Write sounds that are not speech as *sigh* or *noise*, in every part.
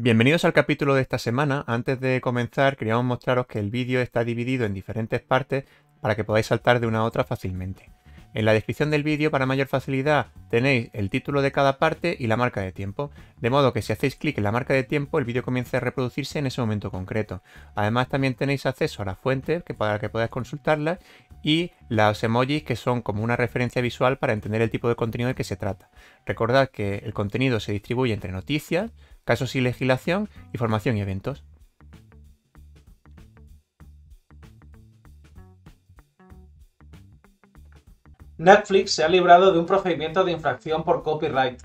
Bienvenidos al capítulo de esta semana. Antes de comenzar, queríamos mostraros que el vídeo está dividido en diferentes partes para que podáis saltar de una a otra fácilmente. En la descripción del vídeo, para mayor facilidad, tenéis el título de cada parte y la marca de tiempo, de modo que si hacéis clic en la marca de tiempo, el vídeo comienza a reproducirse en ese momento concreto. Además, también tenéis acceso a las fuentes que para que podáis consultarlas y los emojis que son como una referencia visual para entender el tipo de contenido de que se trata. Recordad que el contenido se distribuye entre noticias, casos y legislación, información y eventos. Netflix se ha librado de un procedimiento de infracción por copyright.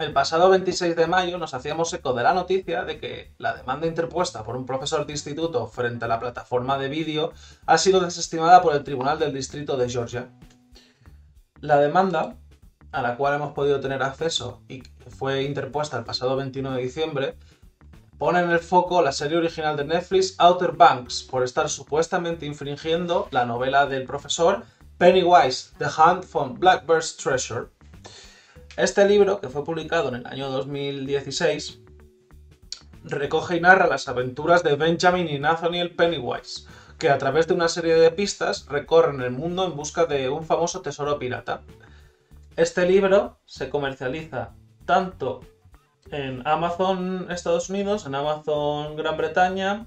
El pasado 26 de mayo nos hacíamos eco de la noticia de que la demanda interpuesta por un profesor de instituto frente a la plataforma de vídeo ha sido desestimada por el Tribunal del Distrito de Georgia. La demanda, a la cual hemos podido tener acceso y que fue interpuesta el pasado 21 de diciembre, pone en el foco la serie original de Netflix Outer Banks por estar supuestamente infringiendo la novela del profesor Pennywise, The Hunt for Blackbird's Treasure. Este libro, que fue publicado en el año 2016, recoge y narra las aventuras de Benjamin y Nathaniel Pennywise, que a través de una serie de pistas recorren el mundo en busca de un famoso tesoro pirata. Este libro se comercializa tanto en Amazon Estados Unidos, en Amazon Gran Bretaña,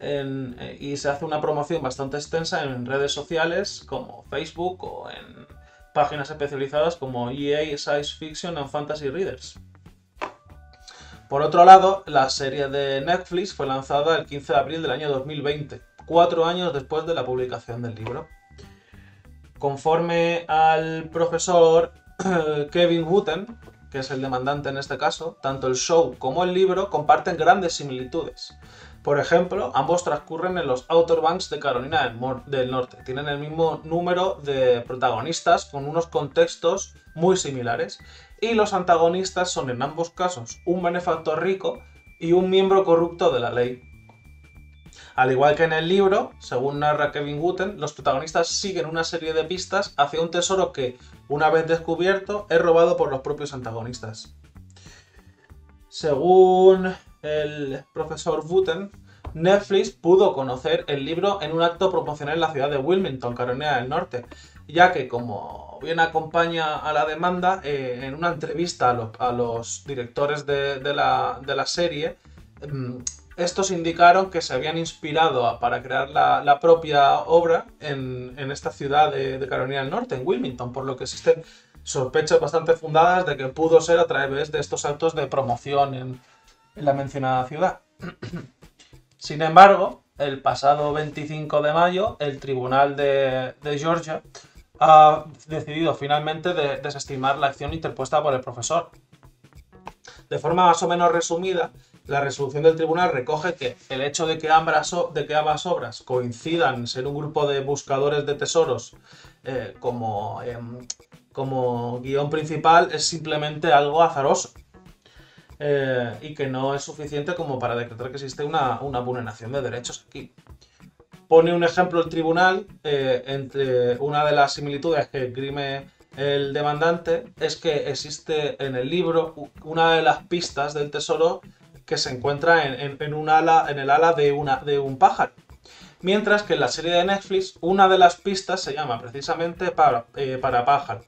eh, y se hace una promoción bastante extensa en redes sociales como Facebook o en páginas especializadas como EA Science Fiction and Fantasy Readers. Por otro lado, la serie de Netflix fue lanzada el 15 de abril del año 2020, cuatro años después de la publicación del libro. Conforme al profesor Kevin Wooten, que es el demandante en este caso, tanto el show como el libro comparten grandes similitudes. Por ejemplo, ambos transcurren en los Outer Banks de Carolina del, Norte. Tienen el mismo número de protagonistas con unos contextos muy similares. Y los antagonistas son en ambos casos un benefactor rico y un miembro corrupto de la ley. Al igual que en el libro, según narra Kevin Wooten, los protagonistas siguen una serie de pistas hacia un tesoro que, una vez descubierto, es robado por los propios antagonistas. Según el profesor Wooten, Netflix pudo conocer el libro en un acto promocional en la ciudad de Wilmington, Carolina del Norte, ya que como bien acompaña a la demanda, eh, en una entrevista a, los directores de, la, serie, mm, estos indicaron que se habían inspirado para crear la, propia obra en, esta ciudad de, Carolina del Norte, en Wilmington, por lo que existen sospechas bastante fundadas de que pudo ser a través de estos actos de promoción en, la mencionada ciudad. *clears throat* Sin embargo, el pasado 25 de mayo, el Tribunal de, Georgia ha decidido finalmente desestimar la acción interpuesta por el profesor. De forma más o menos resumida, la resolución del tribunal recoge que el hecho de que ambas, obras coincidan ser un grupo de buscadores de tesoros eh, como, como guion principal es simplemente algo azaroso. Eh, y que no es suficiente como para decretar que existe una, vulneración de derechos aquí. Pone un ejemplo el tribunal eh, entre una de las similitudes que esgrime el demandante es que existe en el libro una de las pistas del tesoro que se encuentra en, un ala, en el ala de, una, de un pájaro. Mientras que en la serie de Netflix una de las pistas se llama precisamente para, eh, para pájaro.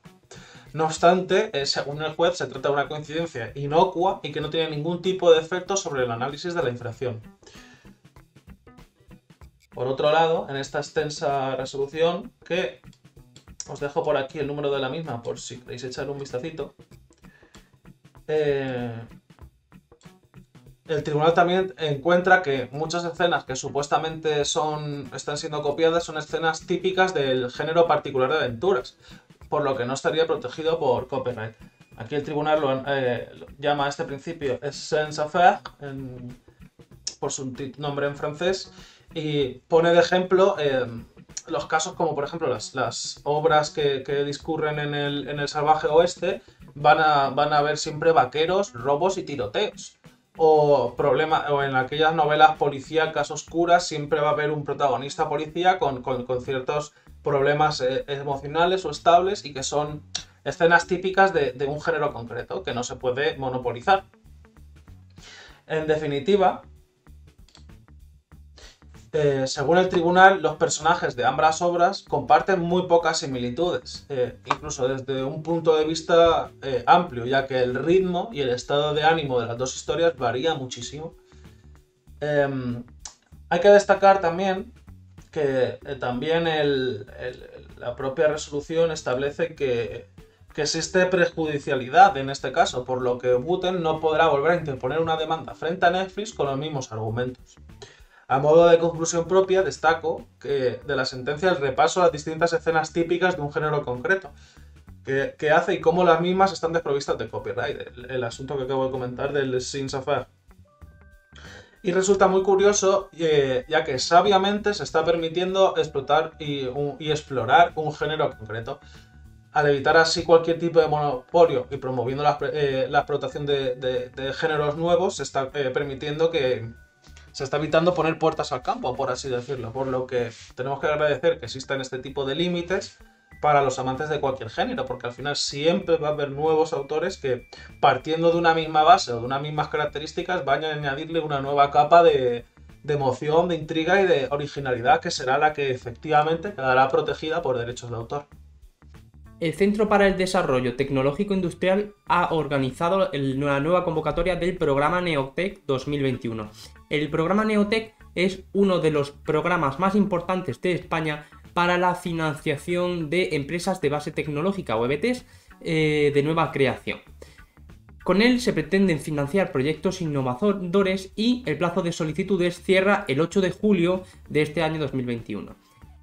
No obstante, eh, según el juez, se trata de una coincidencia inocua y que no tiene ningún tipo de efecto sobre el análisis de la infracción. Por otro lado, en esta extensa resolución, que os dejo por aquí el número de la misma por si queréis echar un vistacito, eh, el tribunal también encuentra que muchas escenas que supuestamente son, están siendo copiadas son escenas típicas del género particular de aventuras, por lo que no estaría protegido por copyright. Aquí el tribunal eh, llama a este principio essence affaire, por su nombre en francés, y pone de ejemplo eh, los casos como por ejemplo las, obras que, discurren en el, salvaje oeste van a, van a ver siempre vaqueros, robos y tiroteos. O, problema, o en aquellas novelas policíacas oscuras siempre va a haber un protagonista policía con, con ciertos problemas eh, emocionales o estables y que son escenas típicas de, un género concreto que no se puede monopolizar. En definitiva, eh, según el tribunal, los personajes de ambas obras comparten muy pocas similitudes, eh, incluso desde un punto de vista eh, amplio, ya que el ritmo y el estado de ánimo de las dos historias varía muchísimo. Em, hay que destacar también que también la propia resolución establece que, que, existe prejudicialidad en este caso, por lo que Buten no podrá volver a interponer una demanda frente a Netflix con los mismos argumentos. A modo de conclusión propia, destaco que de la sentencia el repaso a las distintas escenas típicas de un género concreto, que, hace y cómo las mismas están desprovistas de copyright, el, asunto que acabo de comentar del Sins Affair. Y resulta muy curioso, eh, ya que sabiamente se está permitiendo explotar y, explorar un género concreto, al evitar así cualquier tipo de monopolio y promoviendo la, eh, explotación de, géneros nuevos, se está eh, permitiendo que, se está evitando poner puertas al campo, por así decirlo. Por lo que tenemos que agradecer que existan este tipo de límites para los amantes de cualquier género, porque al final siempre va a haber nuevos autores que, partiendo de una misma base o de unas mismas características, vayan a añadirle una nueva capa de, de emoción, de intriga y de originalidad, que será la que efectivamente quedará protegida por derechos de autor. El Centro para el Desarrollo Tecnológico Industrial ha organizado la nueva convocatoria del programa Neotec 2021. El programa Neotec es uno de los programas más importantes de España para la financiación de empresas de base tecnológica o EBTs eh, de nueva creación. Con él se pretenden financiar proyectos innovadores y el plazo de solicitudes cierra el 8 de julio de este año 2021.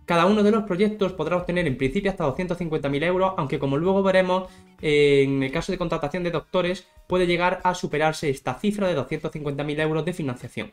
Cada uno de los proyectos podrá obtener en principio hasta 250.000 euros, aunque como luego veremos, en el caso de contratación de doctores puede llegar a superarse esta cifra de 250.000 euros de financiación.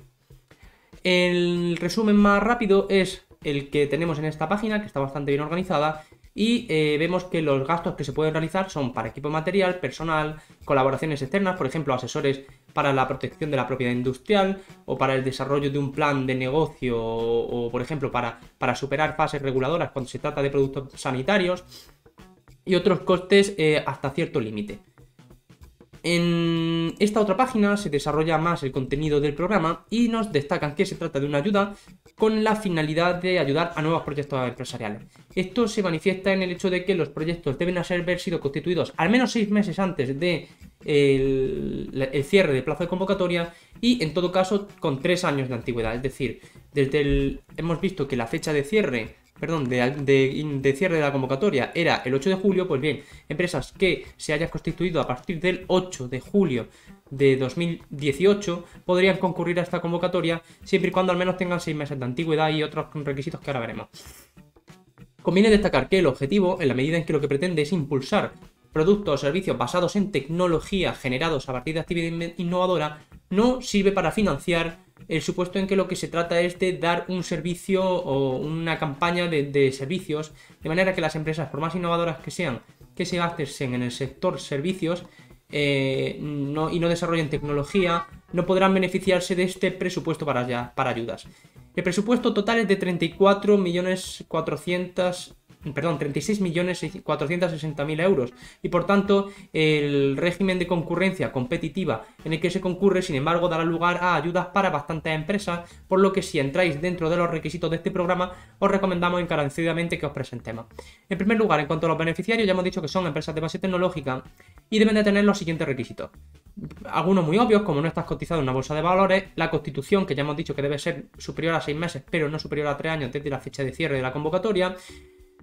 El resumen más rápido es el que tenemos en esta página, que está bastante bien organizada, y eh, vemos que los gastos que se pueden realizar son para equipo material, personal, colaboraciones externas, por ejemplo, asesores para la protección de la propiedad industrial o para el desarrollo de un plan de negocio o, por ejemplo, para, superar fases reguladoras cuando se trata de productos sanitarios y otros costes eh, hasta cierto límite. En esta otra página se desarrolla más el contenido del programa y nos destacan que se trata de una ayuda con la finalidad de ayudar a nuevos proyectos empresariales. Esto se manifiesta en el hecho de que los proyectos deben haber sido constituidos al menos seis meses antes de el, cierre de plazo de convocatoria y en todo caso con tres años de antigüedad. Es decir, desde el, hemos visto que la fecha de cierre perdón, de, cierre de la convocatoria era el 8 de julio, pues bien, empresas que se hayan constituido a partir del 8 de julio de 2018 podrían concurrir a esta convocatoria siempre y cuando al menos tengan 6 meses de antigüedad y otros requisitos que ahora veremos. Conviene destacar que el objetivo, en la medida en que lo que pretende es impulsar productos o servicios basados en tecnología generados a partir de actividad innovadora, no sirve para financiar el supuesto en que lo que se trata es de dar un servicio o una campaña de, servicios, de manera que las empresas, por más innovadoras que sean, que se gasten en el sector servicios eh, y no desarrollen tecnología, no podrán beneficiarse de este presupuesto para, para ayudas. El presupuesto total es de 34.400.000 perdón, 36.460.000 euros y por tanto el régimen de concurrencia competitiva en el que se concurre sin embargo dará lugar a ayudas para bastantes empresas por lo que si entráis dentro de los requisitos de este programa os recomendamos encarecidamente que os presentemos. En primer lugar, en cuanto a los beneficiarios ya hemos dicho que son empresas de base tecnológica y deben de tener los siguientes requisitos. Algunos muy obvios, como no estás cotizado en una bolsa de valores, la constitución, que ya hemos dicho que debe ser superior a 6 meses, pero no superior a 3 años desde la fecha de cierre de la convocatoria,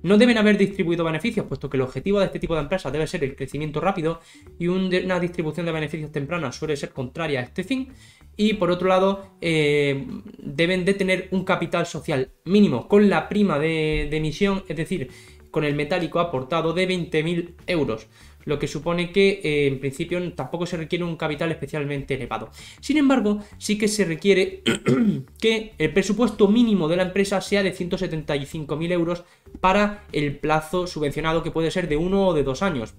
no deben haber distribuido beneficios, puesto que el objetivo de este tipo de empresas debe ser el crecimiento rápido y una distribución de beneficios temprana suele ser contraria a este fin. Y por otro lado, eh, deben de tener un capital social mínimo con la prima de, de emisión, es decir, con el metálico aportado de 20.000 euros lo que supone que eh, en principio tampoco se requiere un capital especialmente elevado. Sin embargo, sí que se requiere *clears throat* que el presupuesto mínimo de la empresa sea de 175.000 euros para el plazo subvencionado que puede ser de uno o de dos años.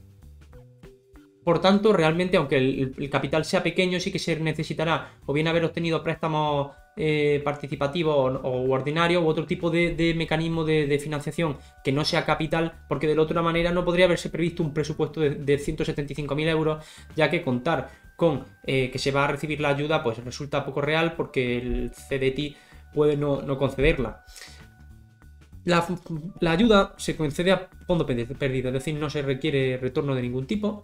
Por tanto, realmente, aunque el, capital sea pequeño, sí que se necesitará o bien haber obtenido préstamos eh, participativo o, ordinario u otro tipo de, mecanismo de, financiación que no sea capital, porque de la otra manera no podría haberse previsto un presupuesto de, de 175.000 euros, ya que contar con eh, que se va a recibir la ayuda, pues resulta poco real porque el CDT puede no, concederla. La, la, ayuda se concede a fondo perdido, es decir, no se requiere retorno de ningún tipo.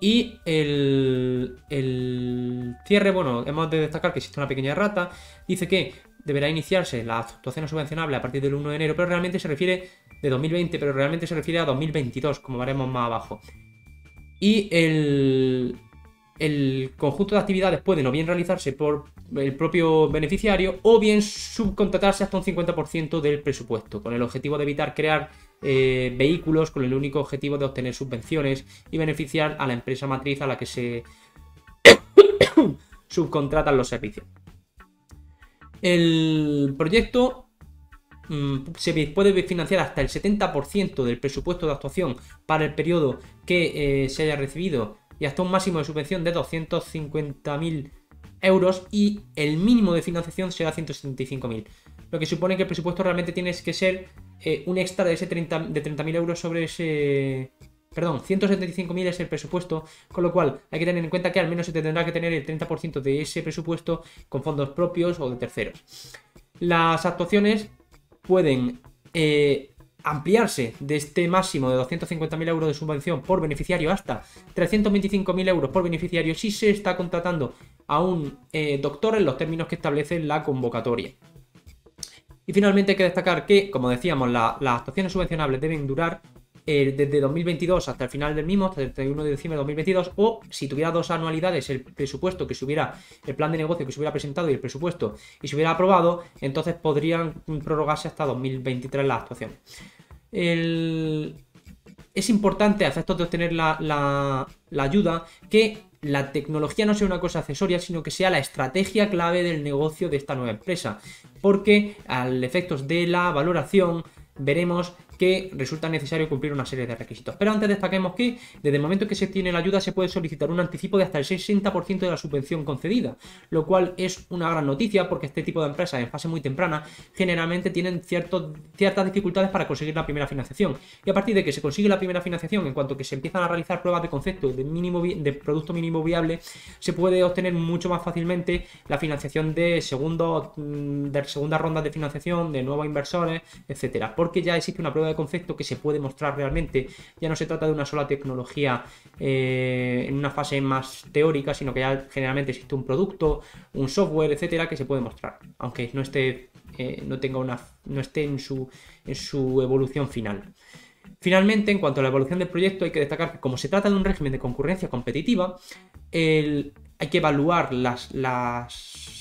Y el, el, cierre, bueno, hemos de destacar que existe una pequeña errata. Dice que deberá iniciarse la actuación subvencionable a partir del 1 de enero, pero realmente se refiere de 2020, pero realmente se refiere a 2022, como veremos más abajo. Y el, el conjunto de actividades pueden o bien realizarse por el propio beneficiario o bien subcontratarse hasta un 50% del presupuesto, con el objetivo de evitar crear eh, vehículos con el único objetivo de obtener subvenciones y beneficiar a la empresa matriz a la que se *coughs* subcontratan los servicios. El proyecto mm, se puede financiar hasta el 70% del presupuesto de actuación para el periodo que eh, se haya recibido y hasta un máximo de subvención de 250.000 euros y el mínimo de financiación será 175.000. Lo que supone que el presupuesto realmente tiene que ser eh, un extra de, ese 30, de 30.000 euros sobre ese... Perdón, 175.000 es el presupuesto, con lo cual hay que tener en cuenta que al menos se tendrá que tener el 30% de ese presupuesto con fondos propios o de terceros. Las actuaciones pueden eh, ampliarse de este máximo de 250.000 euros de subvención por beneficiario hasta 325.000 euros por beneficiario si se está contratando a un eh, doctor en los términos que establece la convocatoria. Y finalmente hay que destacar que, como decíamos, las actuaciones subvencionables deben durar eh, desde 2022 hasta el final del mismo, hasta el 31 de diciembre de 2022, o si tuviera dos anualidades, el presupuesto que se hubiera, el plan de negocio que se hubiera presentado y el presupuesto y se hubiera aprobado, entonces podrían prorrogarse hasta 2023 las actuaciones. Es importante a efectos de obtener la, ayuda que la tecnología no sea una cosa accesoria, sino que sea la estrategia clave del negocio de esta nueva empresa. Porque al efectos de la valoración veremos que resulta necesario cumplir una serie de requisitos. Pero antes destaquemos que desde el momento que se tiene la ayuda se puede solicitar un anticipo de hasta el 60% de la subvención concedida, lo cual es una gran noticia porque este tipo de empresas en fase muy temprana generalmente tienen ciertas dificultades para conseguir la primera financiación. Y a partir de que se consigue la primera financiación, en cuanto que se empiezan a realizar pruebas de concepto de, mínimo, de producto mínimo viable, se puede obtener mucho más fácilmente la financiación de, segundo, mm, de segunda ronda de financiación, de nuevos inversores, etcétera, porque ya existe una prueba de concepto que se puede mostrar realmente. Ya no se trata de una sola tecnología eh, en una fase más teórica, sino que ya generalmente existe un producto, un software, etcétera, que se puede mostrar, aunque no esté, eh, no tenga una, no esté en su, en su evolución final. Finalmente, en cuanto a la evolución del proyecto, hay que destacar que como se trata de un régimen de concurrencia competitiva, hay que evaluar las, las,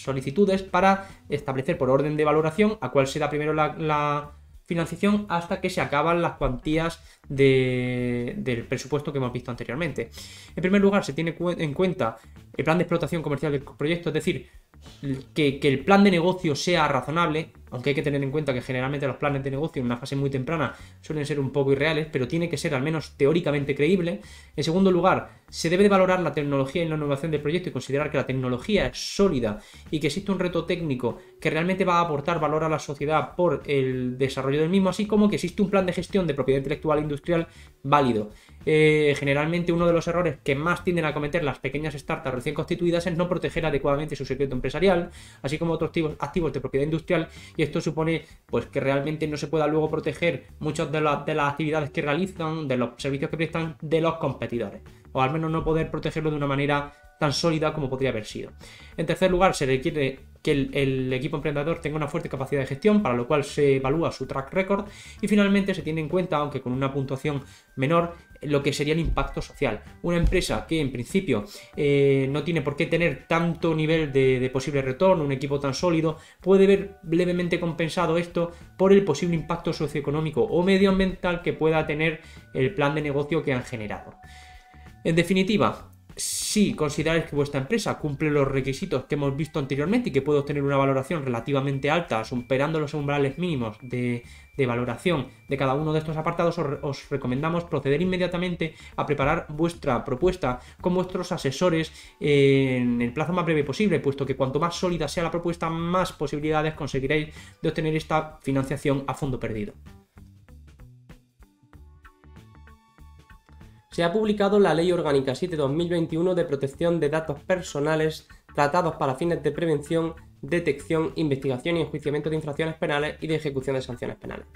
solicitudes para establecer por orden de valoración a cuál será primero la financiación hasta que se acaban las cuantías del presupuesto que hemos visto anteriormente. En primer lugar, se tiene en cuenta el plan de explotación comercial del proyecto, es decir, que, el plan de negocio sea razonable, aunque hay que tener en cuenta que generalmente los planes de negocio en una fase muy temprana suelen ser un poco irreales, pero tiene que ser al menos teóricamente creíble. En segundo lugar, se debe de valorar la tecnología y la innovación del proyecto y considerar que la tecnología es sólida y que existe un reto técnico que realmente va a aportar valor a la sociedad por el desarrollo del mismo, así como que existe un plan de gestión de propiedad intelectual industrial válido. Eh, generalmente uno de los errores que más tienden a cometer las pequeñas startups recién constituidas es no proteger adecuadamente su secreto empresarial, así como otros activos de propiedad industrial, y esto supone pues que realmente no se pueda luego proteger muchas de, de las actividades que realizan, de los servicios que prestan de los competidores, o al menos no poder protegerlo de una manera tan sólida como podría haber sido. En tercer lugar, se requiere que el, equipo emprendedor tenga una fuerte capacidad de gestión, para lo cual se evalúa su track record y finalmente se tiene en cuenta, aunque con una puntuación menor, lo que sería el impacto social. Una empresa que en principio eh, no tiene por qué tener tanto nivel de, de, posible retorno, un equipo tan sólido, puede ver levemente compensado esto por el posible impacto socioeconómico o medioambiental que pueda tener el plan de negocio que han generado. En definitiva, si consideráis que vuestra empresa cumple los requisitos que hemos visto anteriormente y que puede obtener una valoración relativamente alta, superando los umbrales mínimos de, valoración de cada uno de estos apartados, os, recomendamos proceder inmediatamente a preparar vuestra propuesta con vuestros asesores en el plazo más breve posible, puesto que cuanto más sólida sea la propuesta, más posibilidades conseguiréis de obtener esta financiación a fondo perdido. Se ha publicado la Ley Orgánica 7-2021 de Protección de Datos Personales tratados para fines de prevención, detección, investigación y enjuiciamiento de infracciones penales y de ejecución de sanciones penales.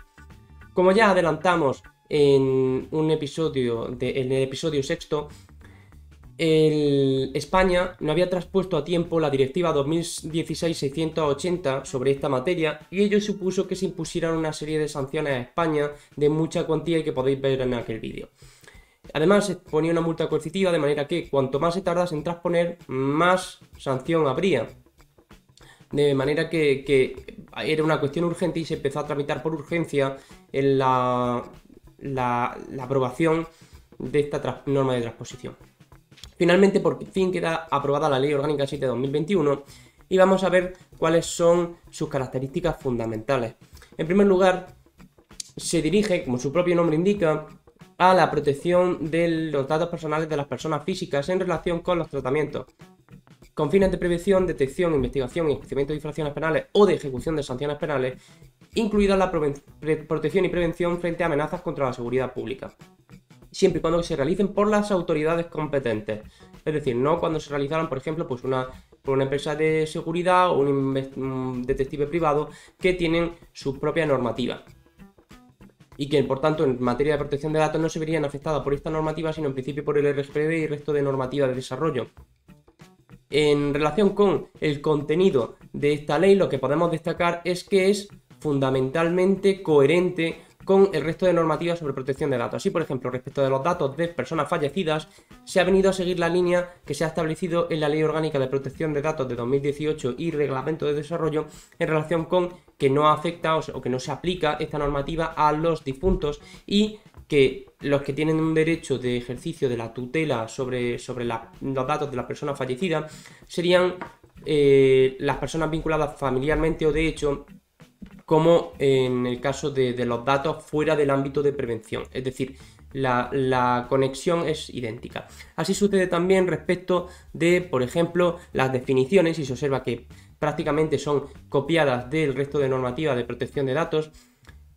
Como ya adelantamos en un episodio, en el episodio sexto, España no había traspuesto a tiempo la Directiva 2016-680 sobre esta materia y ello supuso que se impusieran una serie de sanciones a España de mucha cuantía y que podéis ver en aquel vídeo. Además, se ponía una multa coercitiva de manera que cuanto más se tardase en transponer, más sanción habría. De manera que, era una cuestión urgente y se empezó a tramitar por urgencia en la, la aprobación de esta norma de transposición. Finalmente, por fin queda aprobada la Ley Orgánica 7 de 2021 y vamos a ver cuáles son sus características fundamentales. En primer lugar, se dirige, como su propio nombre indica, a la protección de los datos personales de las personas físicas en relación con los tratamientos, con fines de prevención, detección, investigación y enjuiciamiento de infracciones penales o de ejecución de sanciones penales, incluida la protección y prevención frente a amenazas contra la seguridad pública siempre y cuando se realicen por las autoridades competentes. Es decir, no cuando se realizaran, por ejemplo, pues una, por una empresa de seguridad o un, detective privado que tienen su propia normativa. Y que, por tanto, en materia de protección de datos no se verían afectadas por esta normativa, sino en principio por el RGPD y el resto de normativas de desarrollo. En relación con el contenido de esta ley, lo que podemos destacar es que es fundamentalmente coherente con el resto de normativas sobre protección de datos. Así, por ejemplo, respecto de los datos de personas fallecidas, se ha venido a seguir la línea que se ha establecido en la Ley Orgánica de Protección de Datos de 2018 y Reglamento de Desarrollo en relación con que no afecta o, que no se aplica esta normativa a los difuntos y que los que tienen un derecho de ejercicio de la tutela sobre, sobre los datos de la persona fallecida serían eh, las personas vinculadas familiarmente o de hecho como en el caso de, los datos fuera del ámbito de prevención. Es decir, la, conexión es idéntica. Así sucede también respecto de, por ejemplo, las definiciones, y se observa que prácticamente son copiadas del resto de normativas de protección de datos.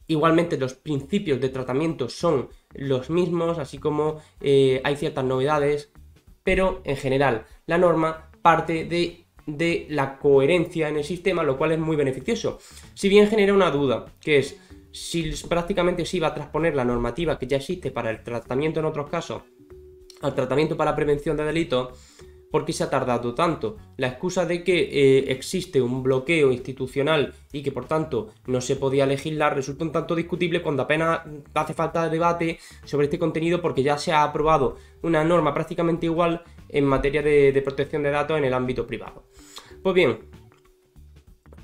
Igualmente los principios de tratamiento son los mismos, así como eh, hay ciertas novedades, pero en general la norma parte de de la coherencia en el sistema, lo cual es muy beneficioso. Si bien genera una duda, que es si prácticamente se iba a transponer la normativa que ya existe para el tratamiento en otros casos al tratamiento para la prevención de delitos, ¿por qué se ha tardado tanto? La excusa de que eh, existe un bloqueo institucional y que por tanto no se podía legislar resulta un tanto discutible cuando apenas hace falta debate sobre este contenido porque ya se ha aprobado una norma prácticamente igual en materia de, protección de datos en el ámbito privado. Pues bien,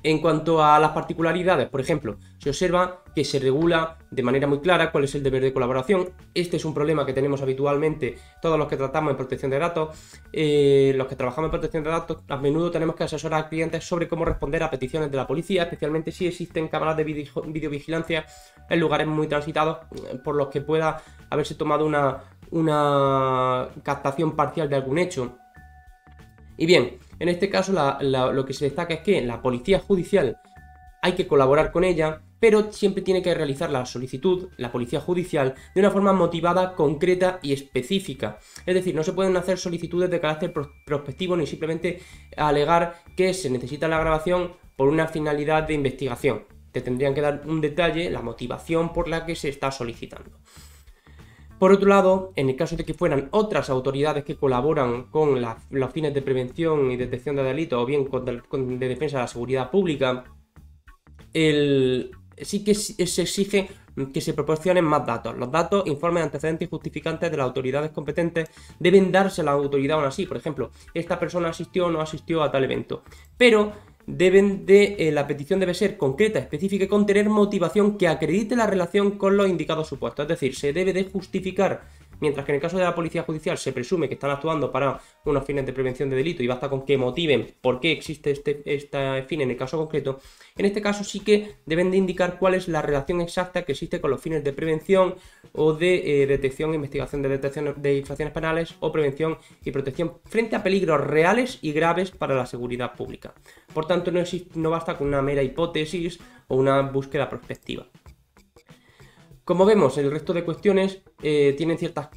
en cuanto a las particularidades, por ejemplo, se observa que se regula de manera muy clara cuál es el deber de colaboración. Este es un problema que tenemos habitualmente todos los que tratamos en protección de datos. Eh, los que trabajamos en protección de datos, a menudo tenemos que asesorar a clientes sobre cómo responder a peticiones de la policía, especialmente si existen cámaras de videovigilancia en lugares muy transitados por los que pueda haberse tomado una captación parcial de algún hecho. Y bien, en este caso lo que se destaca es que la policía judicial hay que colaborar con ella, pero siempre tiene que realizar la solicitud, la policía judicial, de una forma motivada, concreta y específica. Es decir, no se pueden hacer solicitudes de carácter prospectivo ni simplemente alegar que se necesita la grabación por una finalidad de investigación. Te tendrían que dar un detalle, la motivación por la que se está solicitando. Por otro lado, en el caso de que fueran otras autoridades que colaboran con los fines de prevención y detección de delitos o bien con de, defensa de la seguridad pública, sí que se exige que se proporcionen más datos. Los datos, informes, antecedentes y justificantes de las autoridades competentes deben darse a la autoridad aún así. Por ejemplo, esta persona asistió o no asistió a tal evento. Pero deben de, eh, la petición debe ser concreta, específica y contener motivación que acredite la relación con los indicados supuestos. Es decir, se debe de justificar Mientras que en el caso de la policía judicial se presume que están actuando para unos fines de prevención de delito y basta con que motiven por qué existe este, este fin en el caso concreto, en este caso sí que deben de indicar cuál es la relación exacta que existe con los fines de prevención o de eh, detección investigación de detección de infracciones penales o prevención y protección frente a peligros reales y graves para la seguridad pública. Por tanto, no, no basta con una mera hipótesis o una búsqueda prospectiva. Como vemos, el resto de cuestiones eh, tienen ciertas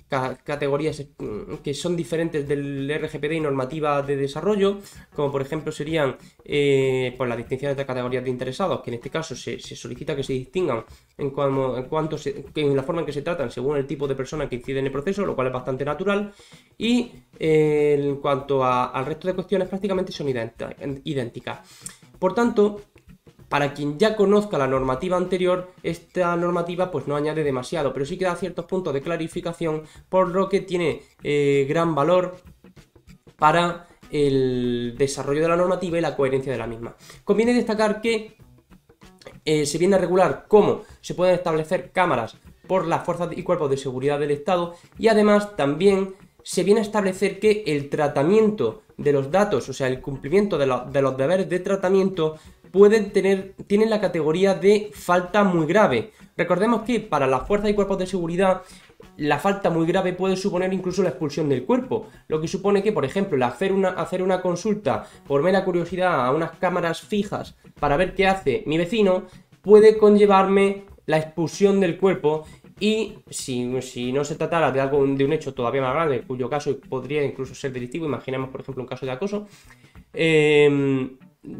categorías mm, que son diferentes del RGPD y normativa de desarrollo, como por ejemplo serían eh, por las distinciones de categorías de interesados, que en este caso se, solicita que se distingan en, cuanto en la forma en que se tratan según el tipo de persona que incide en el proceso, lo cual es bastante natural, y eh, en cuanto al resto de cuestiones prácticamente son idénticas. Por tanto, para quien ya conozca la normativa anterior, esta normativa pues no añade demasiado, pero sí que da ciertos puntos de clarificación, por lo que tiene eh, gran valor para el desarrollo de la normativa y la coherencia de la misma. Conviene destacar que eh, se viene a regular cómo se pueden establecer cámaras por las fuerzas y cuerpos de seguridad del Estado y además también se viene a establecer que el tratamiento de los datos, o sea, el cumplimiento de, de los deberes de tratamiento pueden tener, tienen la categoría de falta muy grave. Recordemos que para las fuerzas y cuerpos de seguridad la falta muy grave puede suponer incluso la expulsión del cuerpo, lo que supone que, por ejemplo, el hacer una, hacer una consulta por mera curiosidad a unas cámaras fijas para ver qué hace mi vecino puede conllevarme la expulsión del cuerpo y si, si, no se tratara de algo de un hecho todavía más grande, cuyo caso podría incluso ser delictivo, imaginemos por ejemplo un caso de acoso, eh,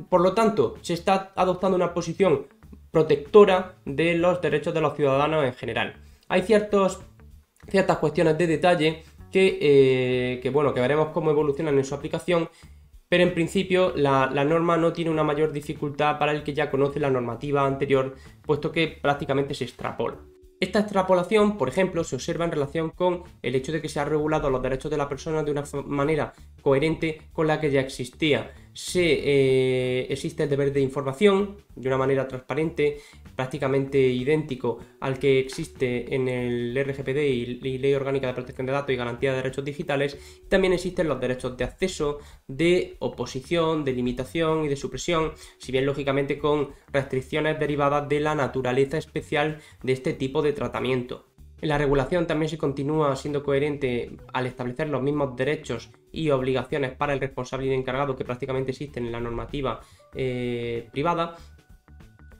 por lo tanto, se está adoptando una posición protectora de los derechos de los ciudadanos en general. Hay ciertas cuestiones de detalle que, eh, bueno, que veremos cómo evolucionan en su aplicación, pero en principio la, la, norma no tiene una mayor dificultad para el que ya conoce la normativa anterior, puesto que prácticamente se extrapola. Esta extrapolación, por ejemplo, se observa en relación con el hecho de que se han regulado los derechos de la persona de una manera coherente con la que ya existía. Se, eh, existe el deber de información de una manera transparente, prácticamente idéntico al que existe en el RGPD y, Ley Orgánica de Protección de Datos y Garantía de Derechos Digitales. También existen los derechos de acceso, de oposición, de limitación y de supresión, si bien lógicamente con restricciones derivadas de la naturaleza especial de este tipo de tratamiento. La regulación también se continúa siendo coherente al establecer los mismos derechos y obligaciones para el responsable y encargado que prácticamente existen en la normativa eh, privada,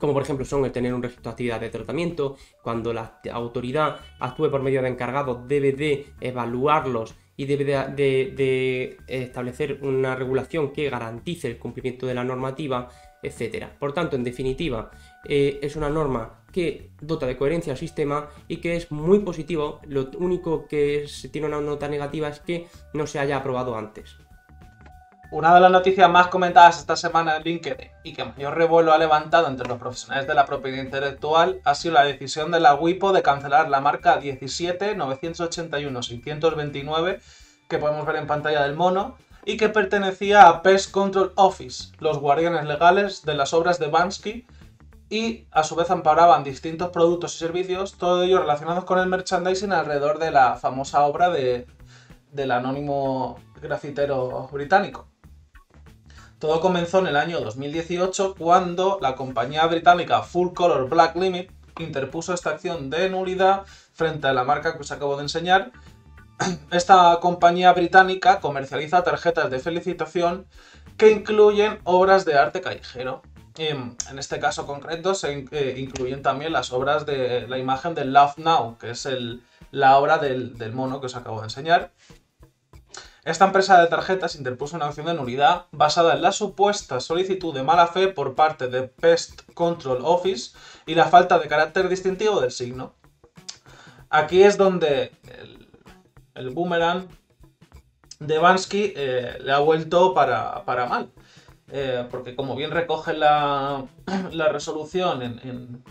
como por ejemplo son el tener un registro de actividad de tratamiento, cuando la autoridad actúe por medio de encargados debe de evaluarlos y debe de, establecer una regulación que garantice el cumplimiento de la normativa, etc. Por tanto, en definitiva, eh, es una norma que dota de coherencia al sistema y que es muy positivo. Lo único que se tiene una nota negativa es que no se haya aprobado antes. Una de las noticias más comentadas esta semana en LinkedIn y que mayor revuelo ha levantado entre los profesionales de la propiedad intelectual ha sido la decisión de la WIPO de cancelar la marca 17-981-629 que podemos ver en pantalla del mono y que pertenecía a Pest Control Office, los guardianes legales de las obras de Bansky y a su vez amparaban distintos productos y servicios, todo ello relacionados con el merchandising alrededor de la famosa obra de, del anónimo grafitero británico. Todo comenzó en el año 2018 cuando la compañía británica Full Color Black Limit interpuso esta acción de nulidad frente a la marca que os acabo de enseñar. *clears throat* Esta compañía británica comercializa tarjetas de felicitación que incluyen obras de arte callejero en este caso concreto se eh, incluyen también las obras de la imagen de Love Now, que es la obra del, mono que os acabo de enseñar. Esta empresa de tarjetas interpuso una acción de nulidad basada en la supuesta solicitud de mala fe por parte de Pest Control Office y la falta de carácter distintivo del signo. Aquí es donde el, boomerang de Bansky eh, le ha vuelto para mal. Eh, porque como bien recoge la, *clears throat* resolución en,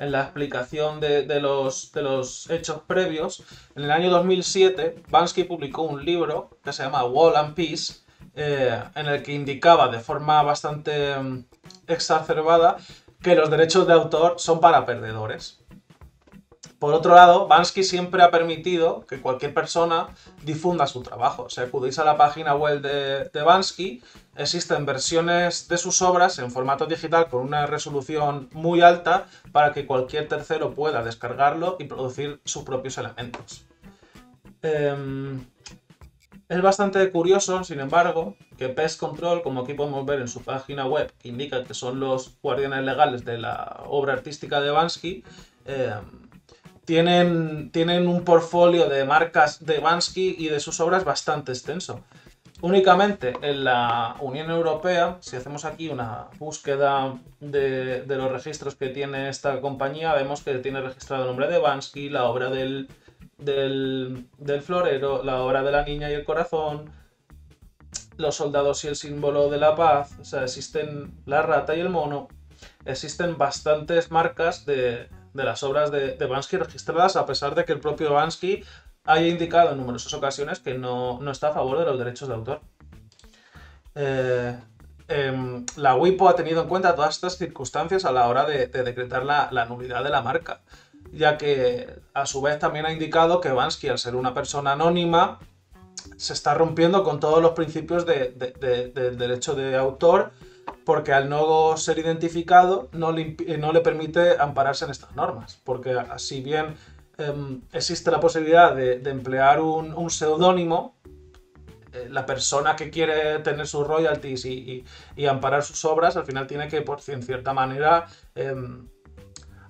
la explicación de, los, hechos previos, en el año 2007 Bansky publicó un libro que se llama Wall and Peace, eh, en el que indicaba de forma bastante mm, exacerbada que los derechos de autor son para perdedores. Por otro lado, Bansky siempre ha permitido que cualquier persona difunda su trabajo. Si acudís a la página web de, Bansky, existen versiones de sus obras en formato digital con una resolución muy alta para que cualquier tercero pueda descargarlo y producir sus propios elementos. Em, es bastante curioso, sin embargo, que Pest Control, como aquí podemos ver en su página web, que indica que son los guardianes legales de la obra artística de Bansky, em, tienen, un portfolio de marcas de Bansky y de sus obras bastante extenso. Únicamente en la Unión Europea, si hacemos aquí una búsqueda de, los registros que tiene esta compañía, vemos que tiene registrado el nombre de Bansky, la obra del florero, la obra de la niña y el corazón, los soldados y el símbolo de la paz, o sea, existen la rata y el mono, existen bastantes marcas de, de las obras de, de, Bansky registradas, a pesar de que el propio Bansky haya indicado en numerosas ocasiones que no, no está a favor de los derechos de autor. Eh, eh, la WIPO ha tenido en cuenta todas estas circunstancias a la hora de, de decretar la, la, nulidad de la marca, ya que a su vez también ha indicado que Bansky, al ser una persona anónima, se está rompiendo con todos los principios de, de, del derecho de autor, porque al no ser identificado no le, no le permite ampararse en estas normas, porque si bien eh, existe la posibilidad de, emplear un, un seudónimo, eh, la persona que quiere tener sus royalties y, y, amparar sus obras, al final tiene que, por en cierta manera, eh,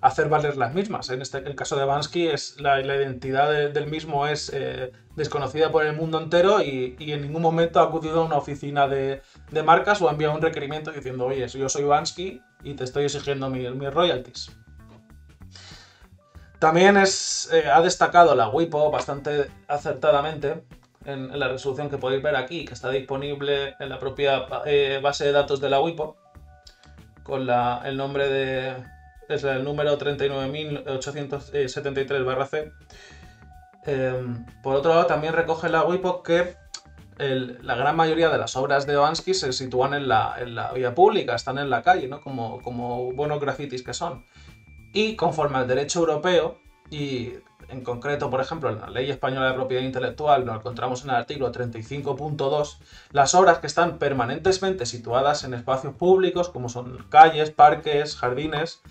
hacer valer las mismas. En este, el caso de Bansky, es la, la identidad de, del mismo es eh, desconocida por el mundo entero y, y, en ningún momento ha acudido a una oficina de, de, marcas o ha enviado un requerimiento diciendo, oye, yo soy Bansky y te estoy exigiendo mis, mis royalties. También es, eh, ha destacado la WIPO bastante acertadamente en, en, la resolución que podéis ver aquí, que está disponible en la propia eh, base de datos de la WIPO, con la, el nombre de, es el número 39.873-C. Eh, por otro lado, también recoge la WIPO que la gran mayoría de las obras de Bansky se sitúan en la, en la vía pública, están en la calle, ¿no? como, como buenos grafitis que son. Y conforme al derecho europeo, y en concreto, por ejemplo, en la Ley Española de Propiedad Intelectual, lo encontramos en el artículo 35.2, las obras que están permanentemente situadas en espacios públicos, como son calles, parques, jardines,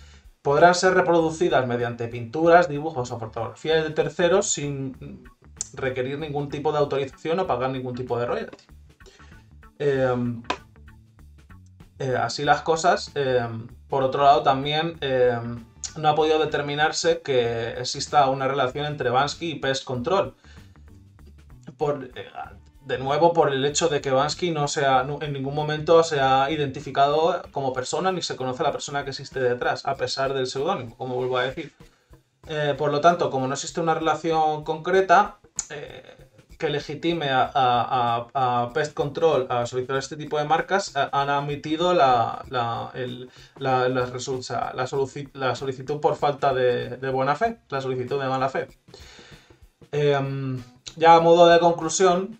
podrán ser reproducidas mediante pinturas, dibujos o fotografías de terceros sin requerir ningún tipo de autorización o pagar ningún tipo de royalty. Eh, eh, así las cosas, eh, por otro lado también no ha podido determinarse que exista una relación entre Bansky y Pest Control. Por, de nuevo por el hecho de que Bansky no sea, en ningún momento se ha identificado como persona ni se conoce la persona que existe detrás, a pesar del seudónimo, como vuelvo a decir. Eh, por lo tanto, como no existe una relación concreta eh, que legitime a, a, a, Pest Control a solicitar este tipo de marcas, a, han admitido la, la, el, la, la, solicitud, por falta de, buena fe, la solicitud de mala fe. Eh, ya a modo de conclusión,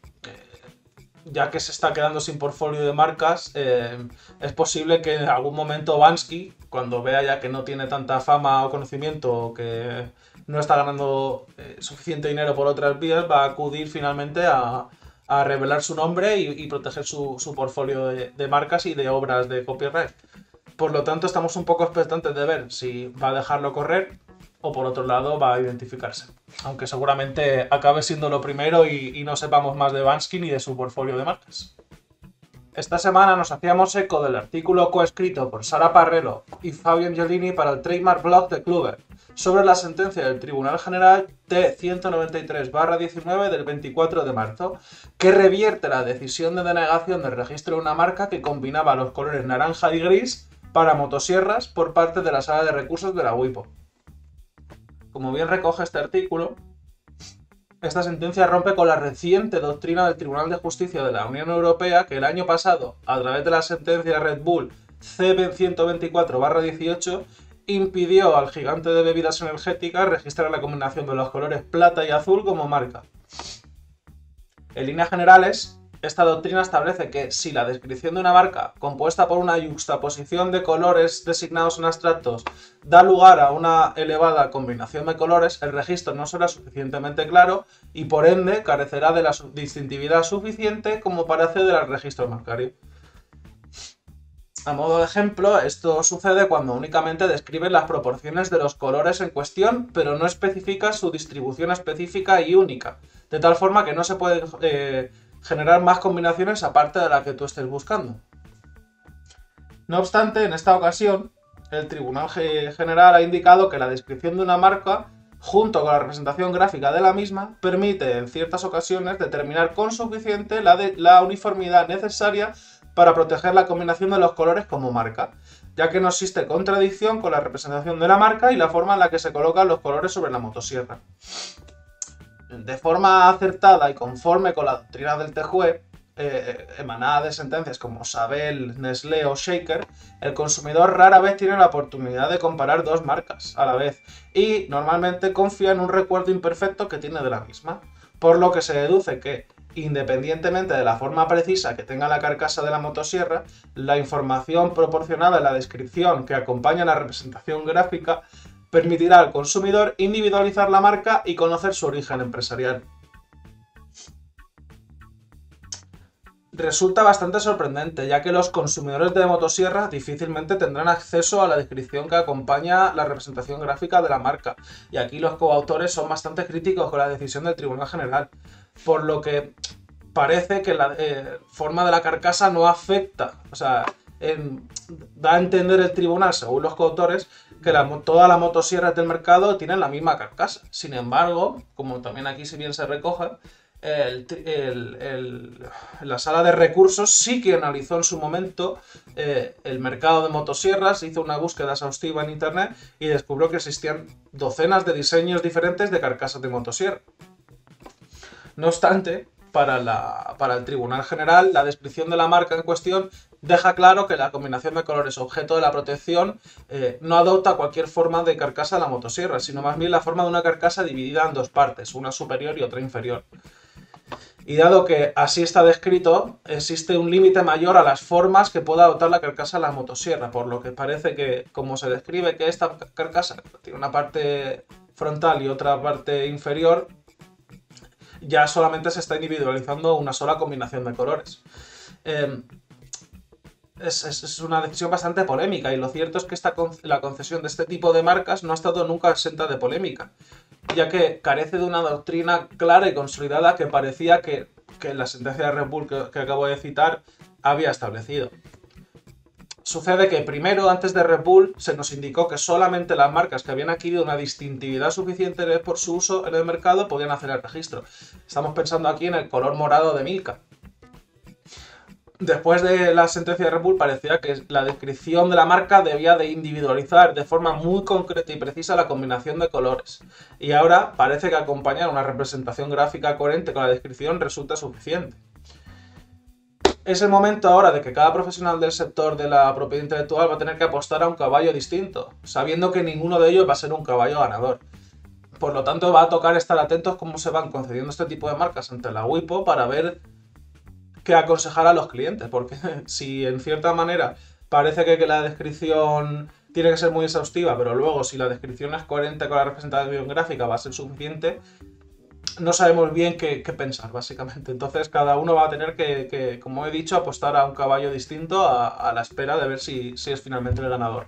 ya que se está quedando sin portfolio de marcas, eh, es posible que en algún momento Bansky, cuando vea ya que no tiene tanta fama o conocimiento, o que no está ganando eh, suficiente dinero por otras vías, va a acudir finalmente a, a revelar su nombre y, proteger su, su portfolio de, marcas y de obras de copyright. Por lo tanto, estamos un poco expectantes de ver si va a dejarlo correr o por otro lado va a identificarse. Aunque seguramente acabe siendo lo primero y, no sepamos más de Bansky ni de su portfolio de marcas. Esta semana nos hacíamos eco del artículo coescrito por Sara Parrero y Fabio Angelini para el Trademark Blog de Kluber sobre la sentencia del Tribunal General T-193-19 del 24 de marzo, que revierte la decisión de denegación del registro de una marca que combinaba los colores naranja y gris para motosierras por parte de la Sala de Recursos de la WIPO. Como bien recoge este artículo, esta sentencia rompe con la reciente doctrina del Tribunal de Justicia de la Unión Europea que el año pasado, a través de la sentencia Red Bull CB124-18, impidió al gigante de bebidas energéticas registrar la combinación de los colores plata y azul como marca. En líneas generales, esta doctrina establece que si la descripción de una marca, compuesta por una juxtaposición de colores designados en abstractos, da lugar a una elevada combinación de colores, el registro no será suficientemente claro y por ende carecerá de la distintividad suficiente como para acceder al registro marcario. A modo de ejemplo, esto sucede cuando únicamente describe las proporciones de los colores en cuestión, pero no especifica su distribución específica y única, de tal forma que no se puede eh, generar más combinaciones aparte de la que tú estés buscando. No obstante, en esta ocasión, el Tribunal General ha indicado que la descripción de una marca junto con la representación gráfica de la misma, permite en ciertas ocasiones determinar con suficiente la, uniformidad necesaria para proteger la combinación de los colores como marca, ya que no existe contradicción con la representación de la marca y la forma en la que se colocan los colores sobre la motosierra. De forma acertada y conforme con la doctrina del TJUE, eh, emanada de sentencias como Sabel, Nestlé o Shaker, el consumidor rara vez tiene la oportunidad de comparar dos marcas a la vez y normalmente confía en un recuerdo imperfecto que tiene de la misma, por lo que se deduce que independientemente de la forma precisa que tenga la carcasa de la motosierra, la información proporcionada en la descripción que acompaña la representación gráfica permitirá al consumidor individualizar la marca y conocer su origen empresarial. Resulta bastante sorprendente, ya que los consumidores de motosierra difícilmente tendrán acceso a la descripción que acompaña la representación gráfica de la marca, y aquí los coautores son bastante críticos con la decisión del Tribunal General por lo que parece que la eh, forma de la carcasa no afecta, o sea, da a entender el tribunal, según los coautores, que todas las motosierras del mercado tienen la misma carcasa. Sin embargo, como también aquí si bien se recoge, la sala de recursos sí que analizó en su momento eh, el mercado de motosierras, hizo una búsqueda exhaustiva en internet y descubrió que existían docenas de diseños diferentes de carcasas de motosierra. No obstante, para, la, para, el Tribunal General, la descripción de la marca en cuestión deja claro que la combinación de colores objeto de la protección eh, no adopta cualquier forma de carcasa de la motosierra, sino más bien la forma de una carcasa dividida en dos partes, una superior y otra inferior. Y dado que así está descrito, existe un límite mayor a las formas que pueda adoptar la carcasa de la motosierra, por lo que parece que, como se describe que esta carcasa tiene una parte frontal y otra parte inferior, ya solamente se está individualizando una sola combinación de colores. Em, es, una decisión bastante polémica y lo cierto es que esta, la concesión de este tipo de marcas no ha estado nunca exenta de polémica, ya que carece de una doctrina clara y consolidada que parecía que, la sentencia de Red Bull que acabo de citar había establecido. Sucede que primero, antes de Red Bull, se nos indicó que solamente las marcas que habían adquirido una distintividad suficiente por su uso en el mercado podían hacer el registro. Estamos pensando aquí en el color morado de Milka. Después de la sentencia de Red Bull parecía que la descripción de la marca debía de individualizar de forma muy concreta y precisa la combinación de colores. Y ahora parece que acompañar una representación gráfica coherente con la descripción resulta suficiente es el momento ahora de que cada profesional del sector de la propiedad intelectual va a tener que apostar a un caballo distinto, sabiendo que ninguno de ellos va a ser un caballo ganador. Por lo tanto, va a tocar estar atentos cómo se van concediendo este tipo de marcas ante la WIPO para ver qué aconsejar a los clientes, porque *laughs* si en cierta manera parece que, que la descripción tiene que ser muy exhaustiva, pero luego si la descripción es coherente con la representación gráfica va a ser suficiente, no sabemos bien qué, pensar, básicamente. Entonces, cada uno va a tener que, como he dicho, apostar a un caballo distinto a, la espera de ver si, si es finalmente el ganador.